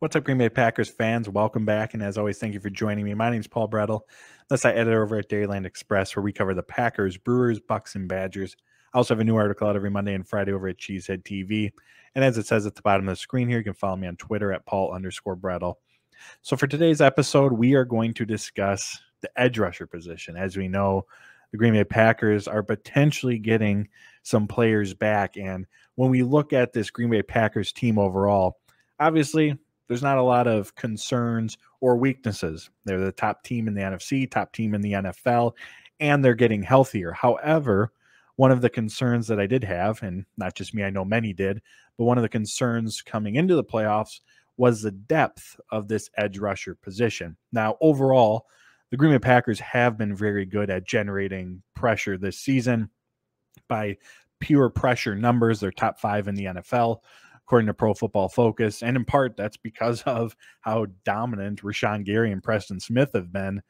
What's up, Green Bay Packers fans? Welcome back. And as always, thank you for joining me. My name is Paul Bretl. That's I edit over at Dairyland Express, where we cover the Packers, Brewers, Bucks, and Badgers. I also have a new article out every Monday and Friday over at Cheesehead TV. And as it says at the bottom of the screen here, you can follow me on Twitter at Paul underscore Bretl. So for today's episode, we are going to discuss the edge rusher position. As we know, the Green Bay Packers are potentially getting some players back. And when we look at this Green Bay Packers team overall, obviously there's not a lot of concerns or weaknesses. They're the top team in the NFC, top team in the NFL, and they're getting healthier. However, one of the concerns that I did have, and not just me, I know many did, but one of the concerns coming into the playoffs was the depth of this edge rusher position. Now, overall, the Green Bay Packers have been very good at generating pressure this season by pure pressure numbers. They're top five in the NFL according to Pro Football Focus. And in part, that's because of how dominant Rashan Gary and Preston Smith have been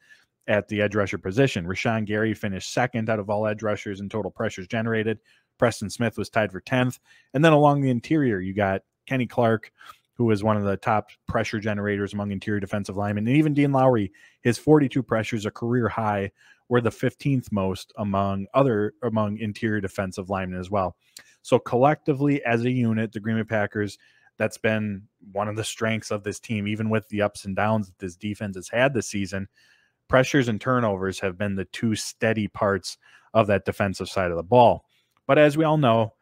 at the edge rusher position. Rashan Gary finished second out of all edge rushers in total pressures generated. Preston Smith was tied for 10th. And then along the interior, you got Kenny Clark, who was one of the top pressure generators among interior defensive linemen. And even Dean Lowry, his 42 pressures, a career high, were the 15th most among other among interior defensive linemen as well. So collectively, as a unit, the Green Bay Packers, that's been one of the strengths of this team, even with the ups and downs that this defense has had this season. Pressures and turnovers have been the two steady parts of that defensive side of the ball. But as we all know,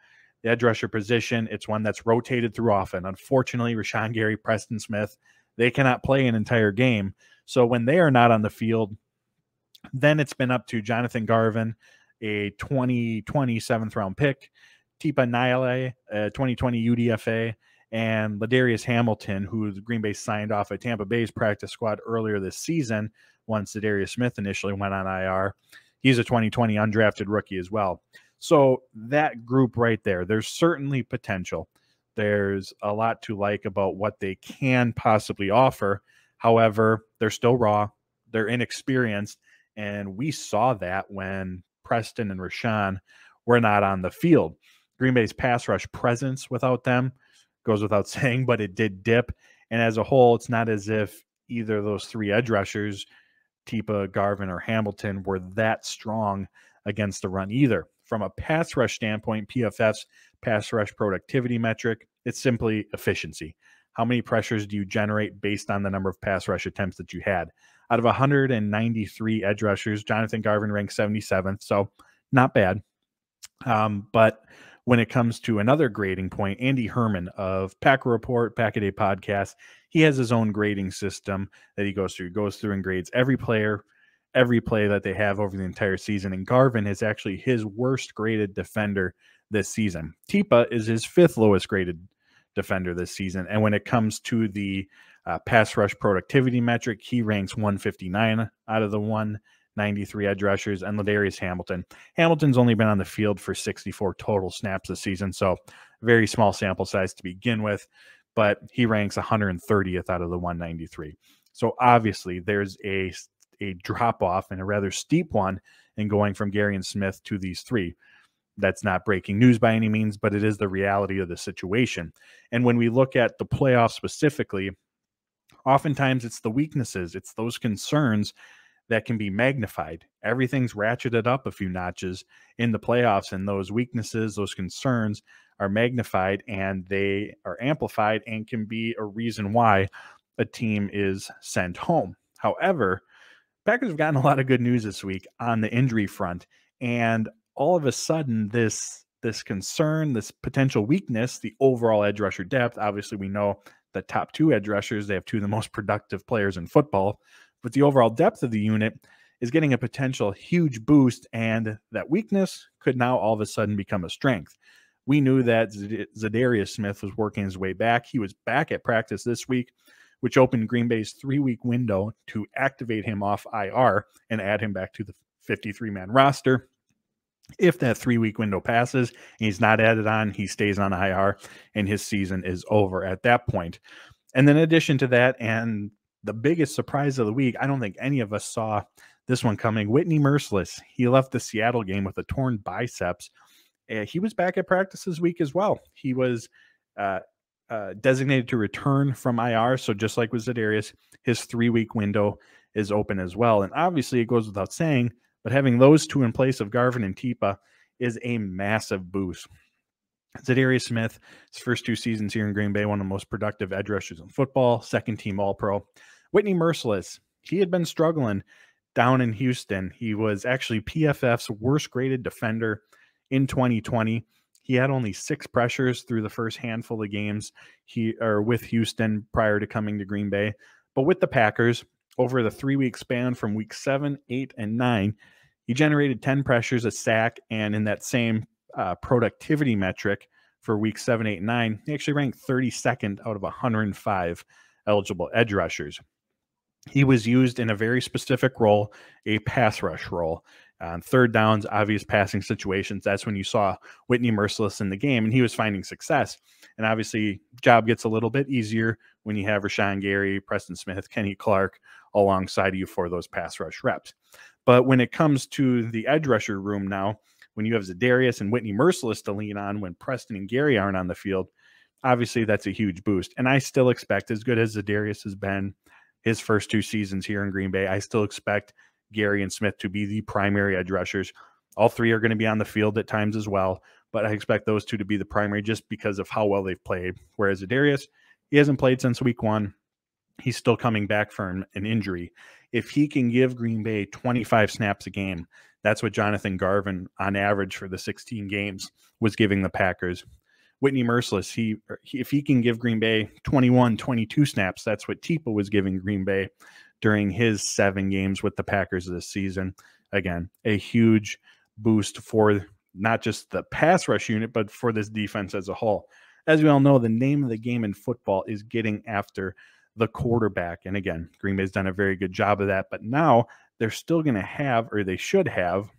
the edge rusher position, it's one that's rotated through often. Unfortunately, Rashan Gary, Preston Smith, they cannot play an entire game. So when they are not on the field, then it's been up to Jonathan Garvin, a 2020 seventh round pick, Tipa Galeai, uh, a 2020 UDFA, and Ladarius Hamilton, who Green Bay signed off at Tampa Bay's practice squad earlier this season once Darius Smith initially went on IR. He's a 2020 undrafted rookie as well. So that group right there, there's certainly potential. There's a lot to like about what they can possibly offer. However, they're still raw, they're inexperienced, and we saw that when Preston and Rashan were not on the field. Green Bay's pass rush presence without them goes without saying, but it did dip. And as a whole, it's not as if either of those three edge rushers, Tipa, Garvin, or Hamilton, were that strong against the run either. From a pass rush standpoint, PFF's pass rush productivity metric, it's simply efficiency. How many pressures do you generate based on the number of pass rush attempts that you had? Out of 193 edge rushers, Jonathan Garvin ranked 77th, so not bad. Um, but when it comes to another grading point, Andy Herman of Packer Report, Pack a Day Podcast, he has his own grading system that he goes through. He goes through and grades every player, every play that they have over the entire season. And Garvin is actually his worst graded defender this season. Tipa is his fifth lowest graded defender this season. And when it comes to the uh, pass rush productivity metric, he ranks 159 out of the one 93 edge rushers, and Ladarius Hamilton. Hamilton's only been on the field for 64 total snaps this season, so very small sample size to begin with, but he ranks 130th out of the 193. So obviously there's a a drop off and a rather steep one in going from Gary and Smith to these three. That's not breaking news by any means, but it is the reality of the situation. And when we look at the playoffs specifically, oftentimes it's the weaknesses, it's those concerns that can be magnified. Everything's ratcheted up a few notches in the playoffs, and those weaknesses, those concerns are magnified and they are amplified and can be a reason why a team is sent home. However, Packers have gotten a lot of good news this week on the injury front, and all of a sudden, this this concern, this potential weakness, the overall edge rusher depth. Obviously, we know the top two edge rushers, they have two of the most productive players in football but the overall depth of the unit is getting a potential huge boost, and that weakness could now all of a sudden become a strength. We knew that Za'Darius Smith was working his way back. He was back at practice this week, which opened Green Bay's three week window to activate him off IR and add him back to the 53 man roster. If that three week window passes and he's not added on, he stays on IR and his season is over at that point. And then, in addition to that, and the biggest surprise of the week, I don't think any of us saw this one coming. Whitney Mercilus, he left the Seattle game with a torn biceps. He was back at practice this week as well. He was uh, uh, designated to return from IR. So just like with Za'Darius, his three week window is open as well. And obviously, it goes without saying, but having those two in place of Garvin and Tipa is a massive boost. Za'Darius Smith, his first two seasons here in Green Bay, one of the most productive edge rushers in football, second team All Pro. Whitney Mercilus, he had been struggling down in Houston. He was actually PFF's worst graded defender in 2020. He had only six pressures through the first handful of games he or with Houston prior to coming to Green Bay. But with the Packers, over the three week span from week seven, eight, and nine, he generated 10 pressures, a sack, and in that same uh, productivity metric for week seven, eight, nine, he actually ranked 32nd out of 105 eligible edge rushers. He was used in a very specific role, a pass rush role. On third downs, obvious passing situations, that's when you saw Whitney Mercilus in the game, and he was finding success. And obviously, job gets a little bit easier when you have Rashan Gary, Preston Smith, Kenny Clark alongside you for those pass rush reps. But when it comes to the edge rusher room now, when you have Za'Darius and Whitney Mercilus to lean on when Preston and Gary aren't on the field, obviously that's a huge boost. And I still expect, as good as Za'Darius has been his first two seasons here in Green Bay, I still expect Gary and Smith to be the primary edge rushers. All three are going to be on the field at times as well, but I expect those two to be the primary just because of how well they've played. Whereas Za'Darius, he hasn't played since week one. He's still coming back from an injury. If he can give Green Bay 25 snaps a game, that's what Jonathan Garvin, on average for the 16 games, was giving the Packers. Whitney Mercilus, er, he, if he can give Green Bay 21, 22 snaps, that's what Tipa was giving Green Bay during his seven games with the Packers this season. Again, a huge boost for not just the pass rush unit, but for this defense as a whole. As we all know, the name of the game in football is getting after the quarterback. And again, Green Bay's done a very good job of that. But now they're still going to have, or they should have,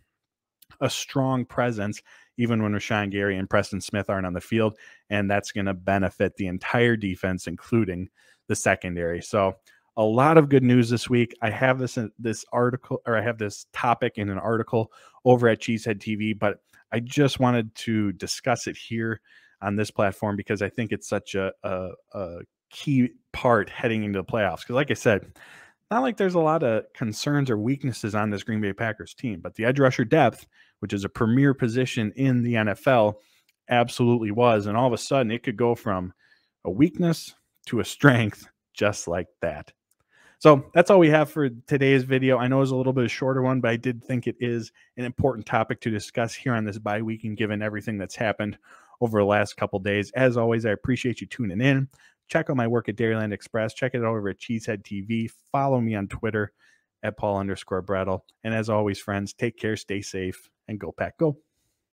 a strong presence, even when Rashan Gary and Preston Smith aren't on the field. And that's going to benefit the entire defense, including the secondary. So, a lot of good news this week. I have this uh, this article, or I have this topic in an article over at Cheesehead TV, but I just wanted to discuss it here on this platform because I think it's such a, a, a key part heading into the playoffs. Because, like I said, not like there's a lot of concerns or weaknesses on this Green Bay Packers team, but the edge rusher depth, which is a premier position in the NFL, absolutely was. And all of a sudden, it could go from a weakness to a strength just like that. So that's all we have for today's video. I know it's a little bit of shorter one, but I did think it is an important topic to discuss here on this bye week and given everything that's happened over the last couple days. As always, I appreciate you tuning in. Check out my work at Dairyland Express. Check it out over at Cheesehead TV. Follow me on Twitter at Paul underscore Bretl. And as always, friends, take care, stay safe, and go pack go.